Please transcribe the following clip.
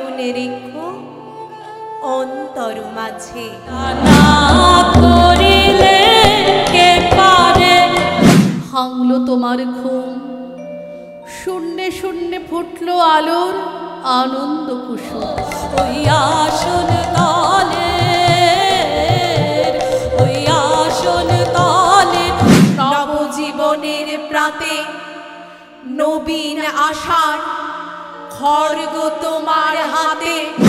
তুলে রেখো অন্তর মাঝে। করিলে কে পারে? ভাঙল তোমার ঘুম শূন্যে শূন্যে ফুটলো আলোর আনন্দ কুসুম। ওই আসন তলে ওই আসন তলে নবজীবনের প্রাতে নবীন আশার खड़गो तुम्हारे हाथे।